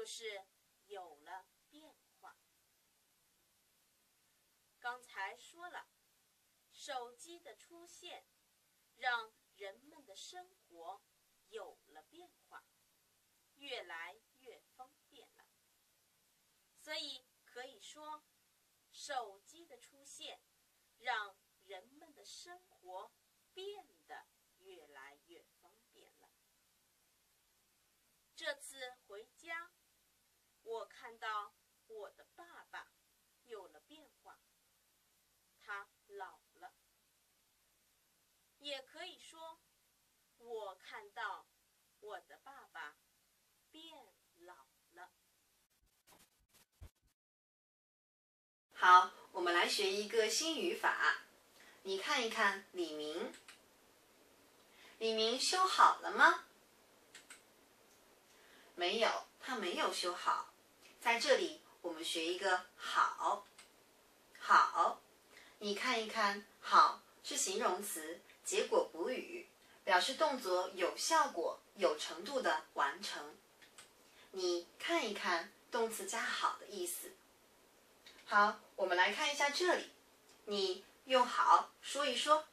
就是有了变化。刚才说了，手机的出现让人们的生活有了变化，越来越方便了。所以可以说，手机的出现让人们的生活变得越来越方便了。这次回家，我看到我的爸爸有了变化，他老了。也可以说，我看到我的爸爸变老了。好，我们来学一个新语法。你看一看，李明，李明修好了吗？没有，他没有修好。在这里，我们学一个“好”，好。你看一看，“好”是形容词，结果补语，表示动作有效果、有程度的完成。你看一看，动词加“好”的意思。好，我们来看一下这里，你用“好”说一说。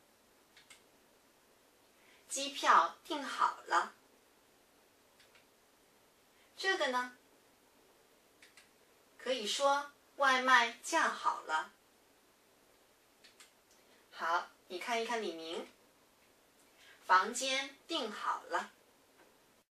机票订好了。这个呢，你说外卖叫好了。好，你看一看李明，房间订好了。